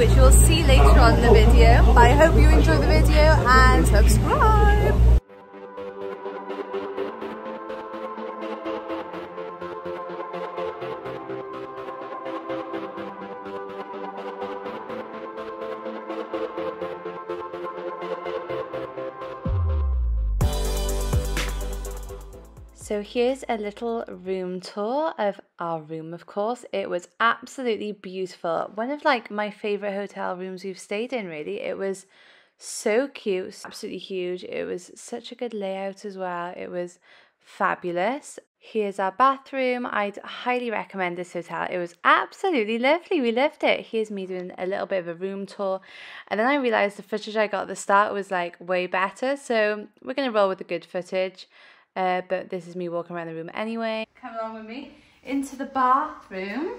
which you'll see later on in the video. I hope you enjoy the video and subscribe. So here's a little room tour of our room, of course. It was absolutely beautiful. One of like my favorite hotel rooms we've stayed in, really. It was so cute, absolutely huge. It was such a good layout as well. It was fabulous. Here's our bathroom. I'd highly recommend this hotel. It was absolutely lovely. We loved it. Here's me doing a little bit of a room tour. And then I realized the footage I got at the start was like way better. So we're going to roll with the good footage. Uh, but this is me walking around the room anyway. Come along with me into the bathroom.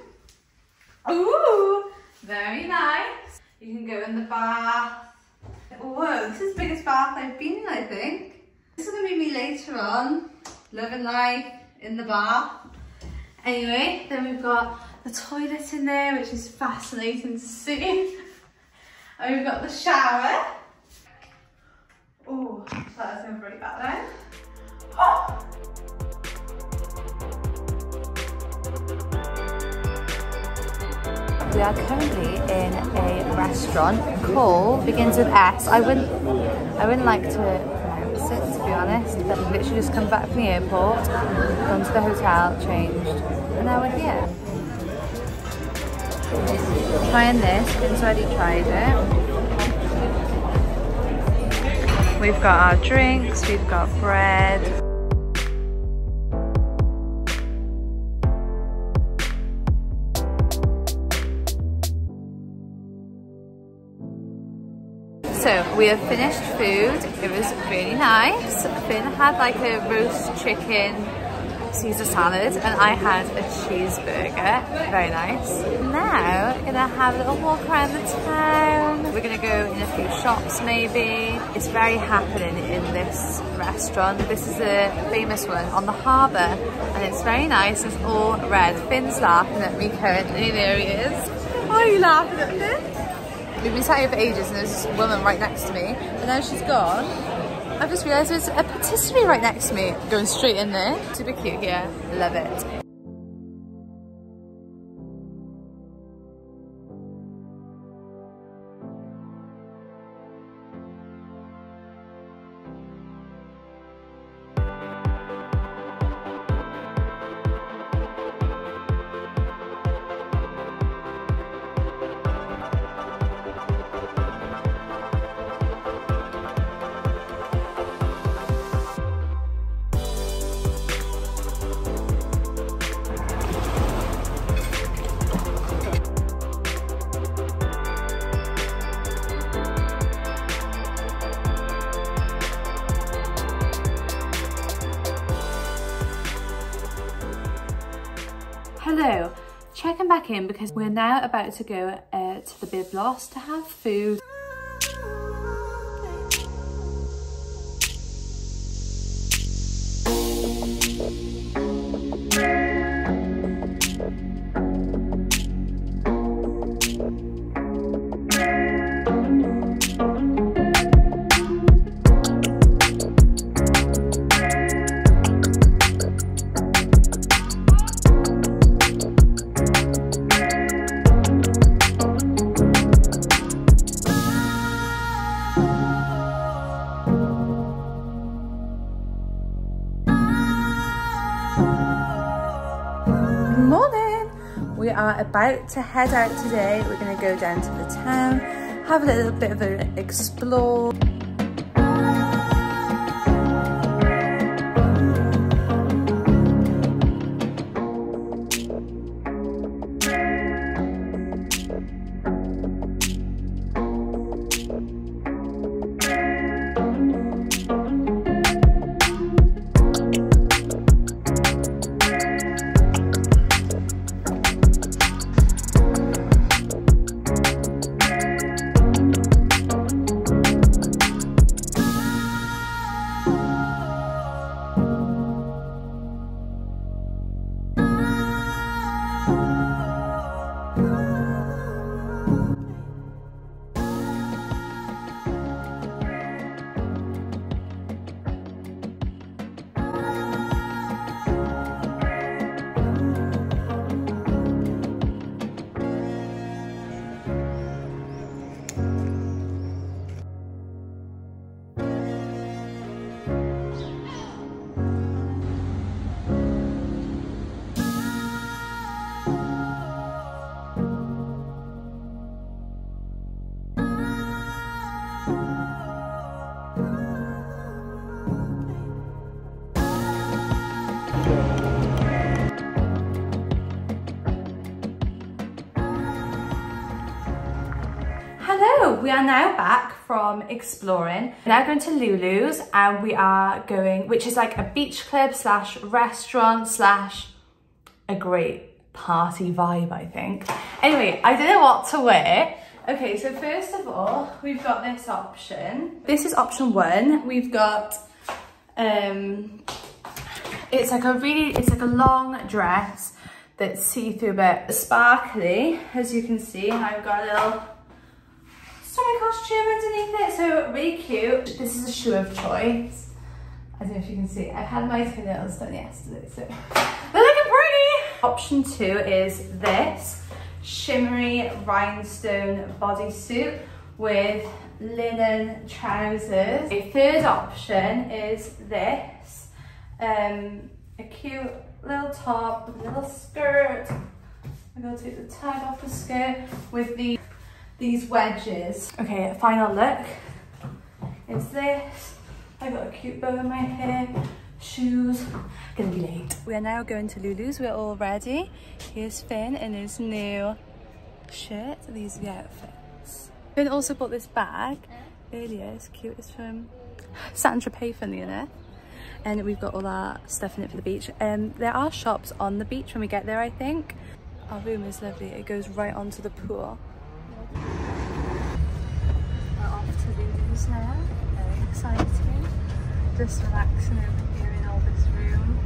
Ooh, very nice. You can go in the bath. Whoa, this is the biggest bath I've been in, I think. This is gonna be me later on, living life in the bath. Anyway, then we've got the toilet in there, which is fascinating to see. and we've got the shower. Oh, that's gonna break that then. We are currently in a restaurant called begins with S. I wouldn't I wouldn't like to pronounce it to be honest, but we've literally just come back from the airport, gone to the hotel, changed, and now we're here. Trying this, Finn's already tried it. We've got our drinks, we've got bread, So we have finished food. It was really nice. Finn had like a roast chicken Caesar salad and I had a cheeseburger. Very nice. Now we're gonna have a little walk around the town. We're gonna go in a few shops maybe. It's very happening in this restaurant. This is a famous one on the harbour and it's very nice. It's all red. Finn's laughing at me currently. There he is. Why are you laughing at Finn? We've been sat here for ages and there's this woman right next to me, and now she's gone. I've just realised there's a patisserie right next to me, going straight in there. Super cute here, love it. Hello, checking back in because we're now about to go uh, to the Byblos to have food. We are about to head out today. We're going to go down to the town have a little bit of an explore Hello, we are now back from exploring. We're now going to Lulu's and we are going, which is like a beach club slash restaurant slash a great party vibe, I think. Anyway, I didn't know what to wear. Okay, so first of all, we've got this option. This is option one. We've got, um, it's like a really, it's like a long dress that's see-through but sparkly, as you can see. And I've got a little summer costume underneath it, so really cute. This is a shoe of choice. I don't know if you can see. I've had my toenails done yesterday, so they're looking pretty. Option two is this shimmery rhinestone bodysuit with linen trousers. A third option is this, um, a cute little top, little skirt. I'm gonna take the tag off the skirt with the these wedges. Okay, final look is this. I got a cute bow in my hair, shoes. Gonna be late. We are now going to Lulu's. We're all ready. Here's Finn in his new shirt. These are the outfits. Finn also bought this bag earlier. It's cute. It's from Saint Tropez, funny enough. And we've got all our stuff in it for the beach. Um, there are shops on the beach when we get there, I think. Our room is lovely. It goes right onto the pool. We're off to Lulu's now. Very exciting. Just relaxing over here in all this room.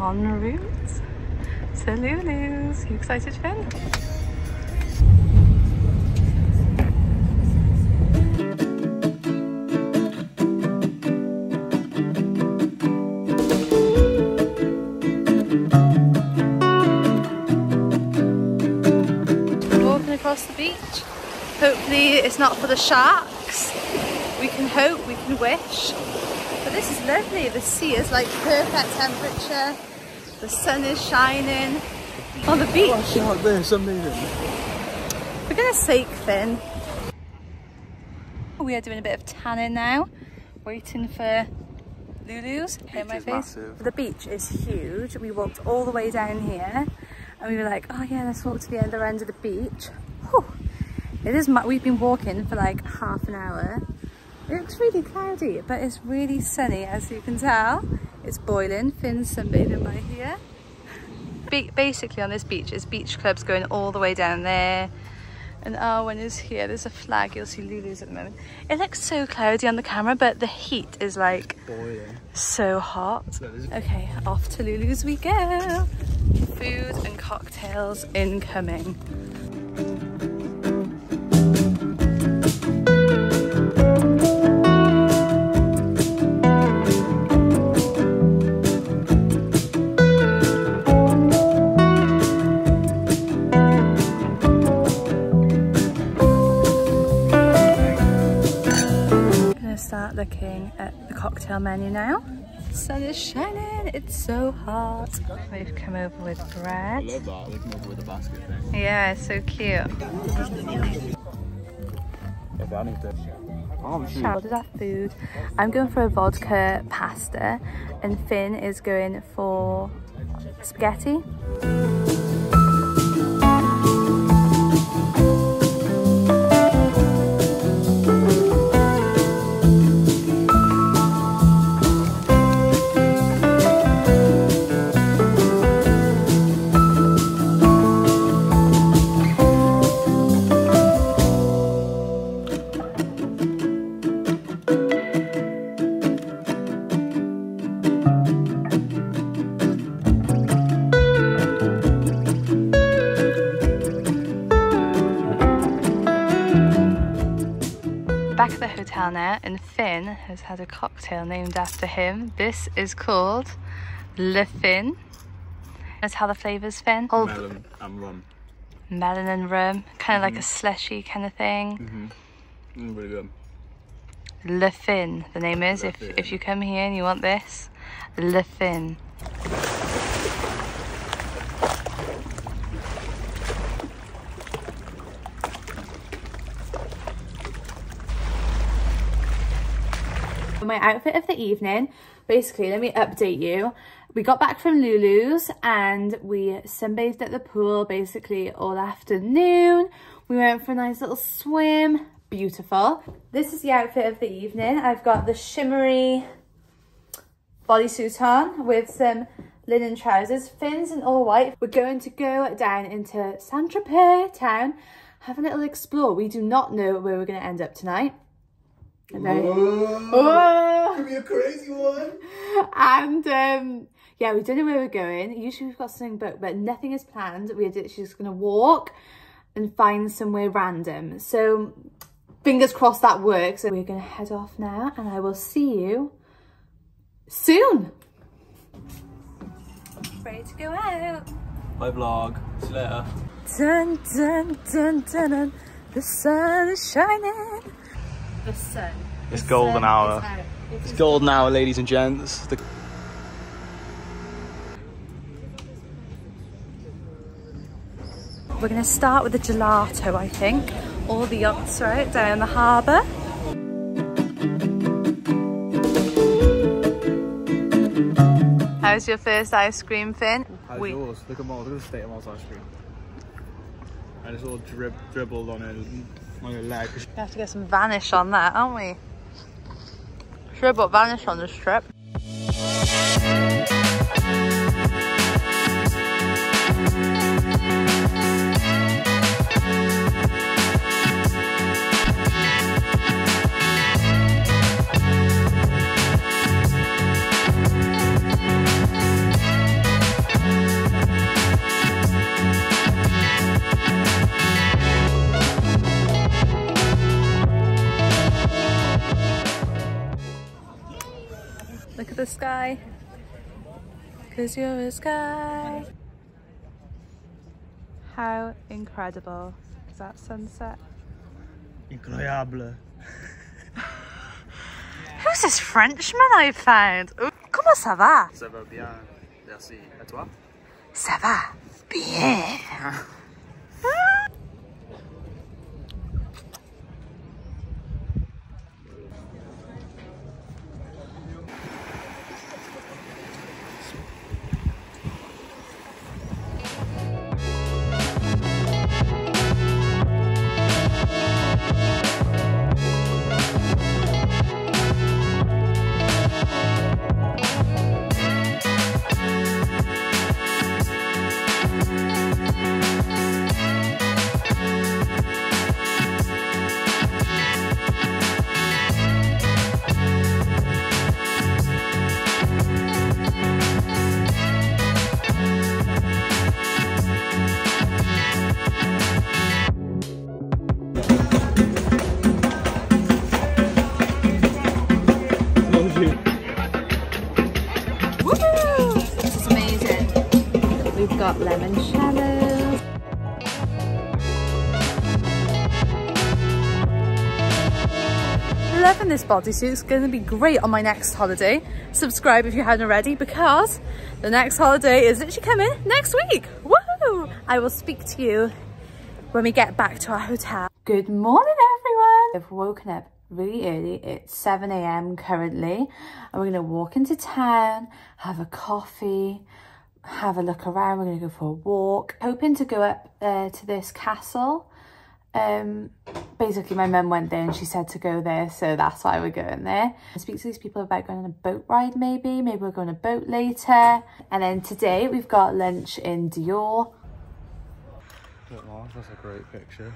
En route to Lulu's. You excited, Finn? Hopefully it's not for the sharks. We can hope, we can wish. But this is lovely. The sea is like perfect temperature. The sun is shining on the beach. Flashing like this, amazing. For goodness sake, Finn. We are doing a bit of tanning now, waiting for Lulu's. Here, my is face. massive. The beach is huge. We walked all the way down here and we were like, oh yeah, let's walk to the other end of the beach. Whew. It is, we've been walking for like half an hour. It looks really cloudy, but it's really sunny as you can tell. It's boiling, Finn's sunbathing by here. Ba- basically on this beach is beach clubs going all the way down there and our Arwen is here. There's a flag. You'll see Lulu's at the moment. It looks so cloudy on the camera, but the heat is like Boiling. so hot. Okay, off to Lulu's we go. Food and cocktails incoming. Start looking at the cocktail menu now. The sun is shining, it's so hot. We've come over with I bread. love that. They come over with a basket thing. Yeah, it's so cute. If I need to. Oh, shoot. Ordered our food. I'm going for a vodka pasta and Finn is going for spaghetti. Now, and Finn has had a cocktail named after him. This is called Le Fin. Let's how the flavours, Finn. Whole Melon and rum. melon and rum, kind of like a slushy kind of thing. Mm, really good. Le Fin, the name is. Le If Fin. if you come here and you want this, Le Fin. My outfit of the evening, basically, let me update you. We got back from Lulu's and we sunbathed at the pool basically all afternoon. We went for a nice little swim, beautiful. This is the outfit of the evening. I've got the shimmery bodysuit on with some linen trousers, fins and all white. We're going to go down into Saint-Tropez town, have a little explore. We do not know where we're going to end up tonight. And Whoa! Whoa! Give me a crazy one! And um, yeah, we don't know where we're going. Usually we've got something booked, but nothing is planned. We're just going to walk and find somewhere random. So fingers crossed that works. So we're going to head off now and I will see you soon ready to go out. Bye vlog. See you later. Dun, dun, dun, dun, dun. The sun is shining. The sun. It's the golden sun hour. It it's golden hour, ladies and gents. The We're going to start with the gelato, I think. All the yachts right down the harbour. How's your first ice cream, Finn? How's we... yours? Look at Look at the state of Mal's ice cream. And it's all drib dribbled on her, on her leg. We have to get some vanish on that, aren't we? Sure, but vanish on this strip. Cause you're a sky. How incredible is that sunset? Incroyable. Who's this Frenchman I found? Comment ça va? Ça va bien, merci. Et toi? Ça va bien. Ah. Loving this bodysuit. It's going to be great on my next holiday. Subscribe if you haven't already because the next holiday is literally coming next week. Woo! I will speak to you when we get back to our hotel. Good morning, everyone. I've woken up really early. It's 7 a.m. currently. And we're going to walk into town, have a coffee, have a look around. We're going to go for a walk. Hoping to go up uh, to this castle. Um, basically, my mum went there and she said to go there, so that's why we're going there. I speak to these people about going on a boat ride, maybe. Maybe we're going on a boat later. And then today we've got lunch in Dior. Look, Mars, that's a great picture.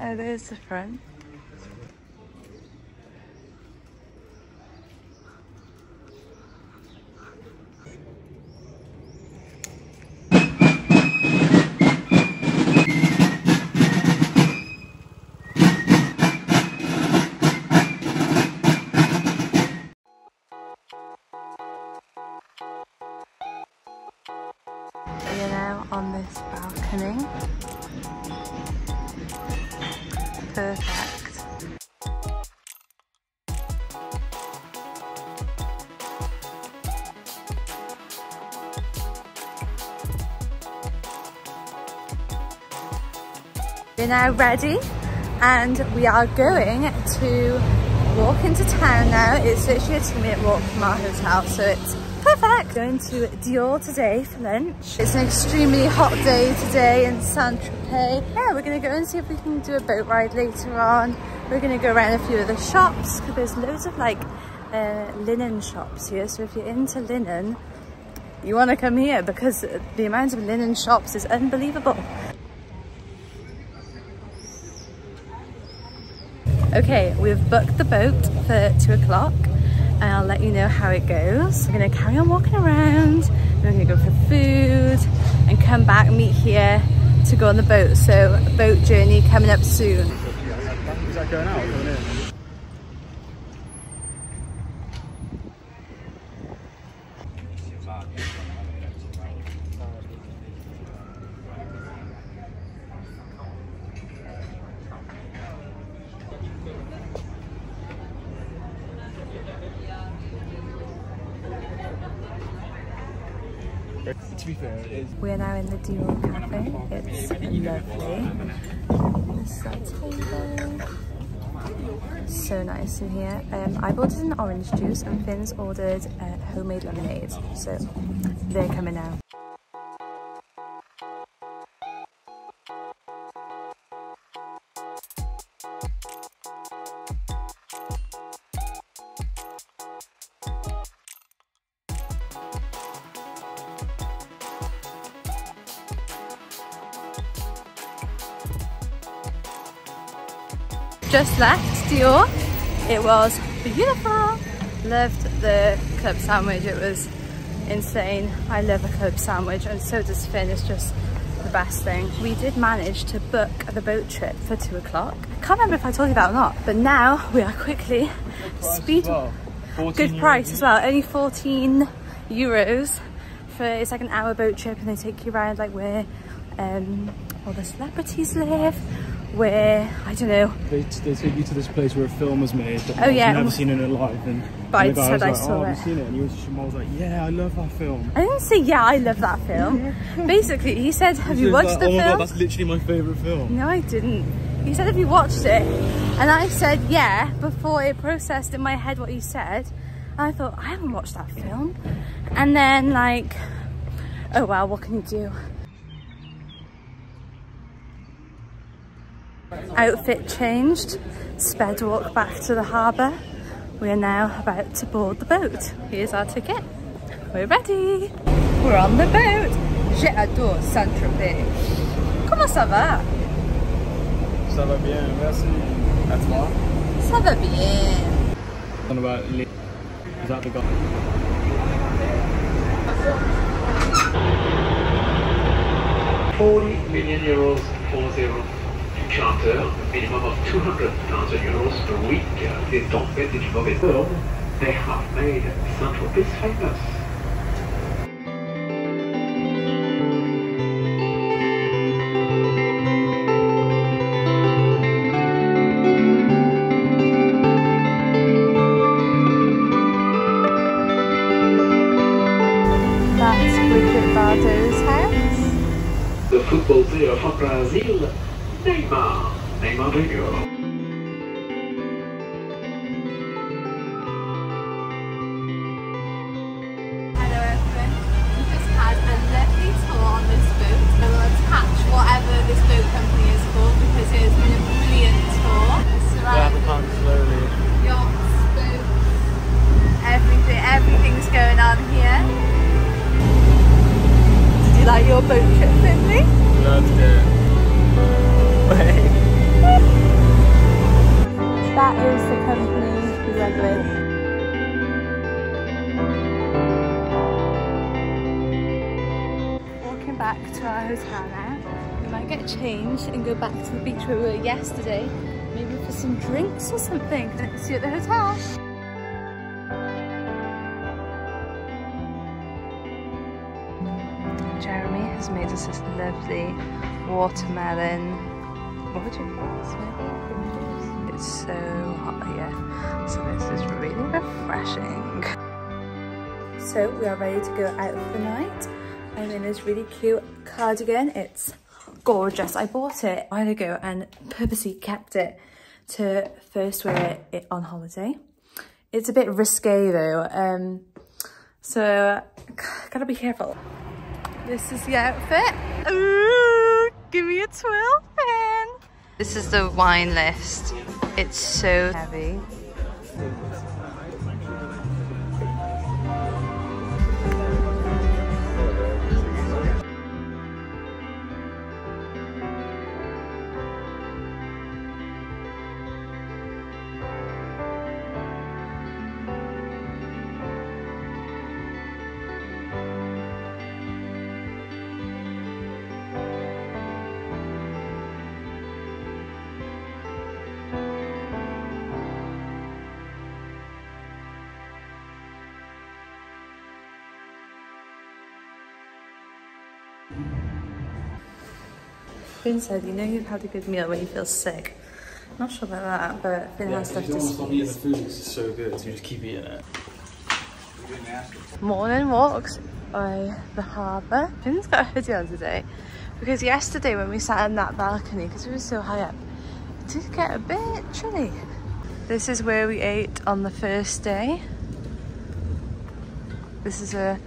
Oh, there's the front. We're now ready and we are going to walk into town now. It's literally a two minute walk from our hotel, so it's perfect. Going to Dior today for lunch. It's an extremely hot day today in Saint-Tropez. Yeah, we're gonna go and see if we can do a boat ride later on. We're gonna go around a few of the shops because there's loads of like uh, linen shops here. So if you're into linen, you wanna come here because the amount of linen shops is unbelievable. Okay, we've booked the boat for two o'clock and I'll let you know how it goes. We're gonna carry on walking around, we're gonna go for food and come back, meet here to go on the boat. So boat journey coming up soon. Is that going out or going in? To be fair, it is. We're now in the Dior Cafe. It's lovely. This is our table. So in here. Um, I ordered an orange juice and Finn's ordered uh, homemade lemonade. So they're coming now. Just left Dior. It was beautiful. Loved the club sandwich. It was insane. I love a club sandwich and so does Finn. It's just the best thing. We did manage to book the boat trip for two o'clock. I can't remember if I told you that or not, but now we are quickly speed. Well, Good price as well. Only 14 euros for it's like an hour boat trip and they take you around like where um, all the celebrities live, where I don't know. They, they take you to this place where a film was made that Oh, yeah. Never seen in. And, But and the I guy said I like, saw oh, it. You seen it? And you was, I was like, yeah, I love that film. I didn't say yeah, I love that film. Basically, he said, "Have you He watched like, the oh my film?" god, that's literally my favourite film. No, I didn't. He said, "Have you watched it?" And I said, "Yeah." Before it processed in my head what he said, and I thought, "I haven't watched that film." And then, like, oh well, what can you do? Outfit changed. Sped walk back to the harbour. We are now about to board the boat. Here's our ticket. We're ready. We're on the boat. J'adore Saint-Tropez. Comment ça va? Ça va bien, merci. À toi. Ça va bien. What about Lee? Is that the guy? Forty million euros, four zero. Charter, minimum of 200,000 euros per week. Des tempêtes et du mauvais temps. They have made Saint-Tropez famous. That's Brigitte Bardot's house. The football player from Brazil, Neymar. Neymar Jr. Hello everyone. We just had a lovely tour on this boat. I will attach whatever this boat company is called because it has been a brilliant tour. Surrounded uh, slowly. yachts, everything, everything's going on here. Did you like your boat trip, Finley? Loved it. We might get changed and go back to the beach where we were yesterday. Maybe for some drinks or something. See you at the hotel. Jeremy has made us this lovely watermelon. What would you call this? It's so hot here, so this is really refreshing. So we are ready to go out for the night. I'm in this really cute cardigan. It's gorgeous. I bought it a while ago and purposely kept it to first wear it on holiday. It's a bit risque though, um, so gotta be careful. This is the outfit. Ooh, give me a twirl fan. This is the wine list. It's so heavy. Finn said, you know you've had a good meal when you feel sick. Not sure about that, but Finn Yeah, has stuff to stop eating the food because it's so good, so you just keep eating it. Morning walks by the harbour. Finn's got a hoodie on today because yesterday when we sat in that balcony, because we were so high up, it did get a bit chilly. This is where we ate on the first day. This is a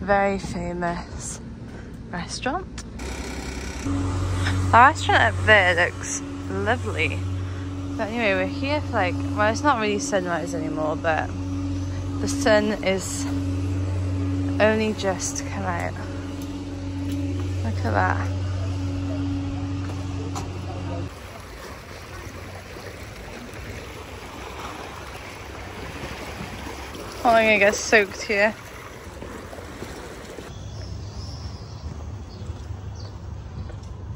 very famous restaurant. The restaurant up there looks lovely. But anyway, we're here for like, well, it's not really sunrise anymore, but the sun is only just come out. Look at that. Oh, I'm gonna get soaked here.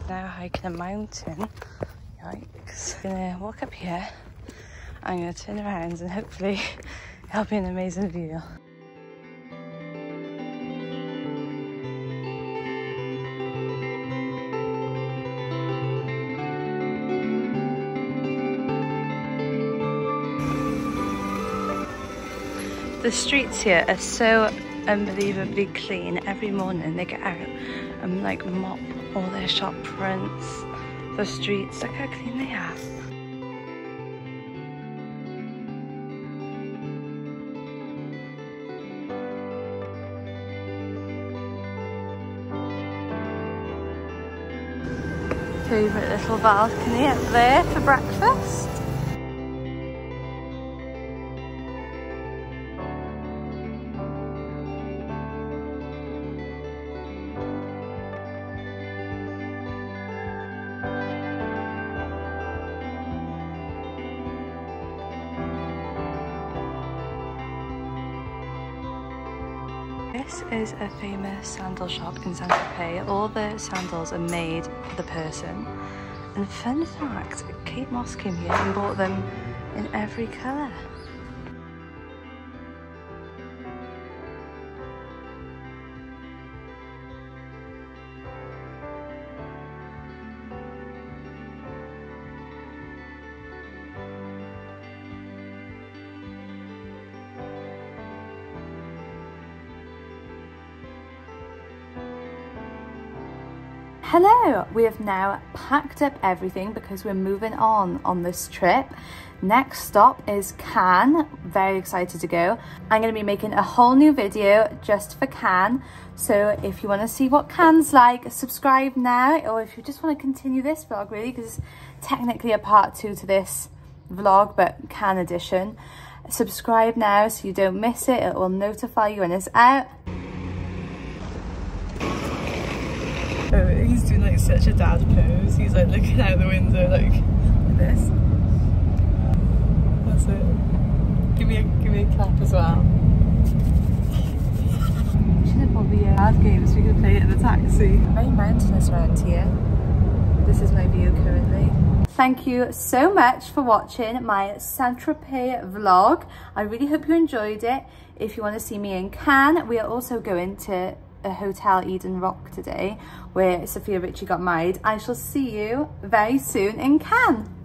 Now hiking a mountain. Yikes. I'm Gonna walk up here. I'm gonna turn around and hopefully it'll be an amazing view. The streets here are so unbelievably clean. Every morning they get out and like mop all their shop fronts, the streets. Look how clean they are. Favourite little balcony up there for breakfast. Is a famous sandal shop in Santa Fe. All the sandals are made for the person. And fun fact, Kate Moss came here and bought them in every colour. We have now packed up everything because we're moving on on this trip. Next stop is Cannes, very excited to go. I'm going to be making a whole new video just for Cannes. So if you want to see what Cannes like, subscribe now or if you just want to continue this vlog really because it's technically a part two to this vlog but Cannes edition. Subscribe now so you don't miss it, it will notify you when it's out. Oh, he's doing like such a dad pose. He's like looking out the window like this. That's it. Give me a give me a clap as well. Should have bought the uh, card games. We could play it in the taxi. Very mountainous around here. This is my view currently. Thank you so much for watching my Saint-Tropez vlog. I really hope you enjoyed it. If you want to see me in Cannes, we are also going to a hotel Eden Roc today where Sofia Richie got married. I shall see you very soon in Cannes.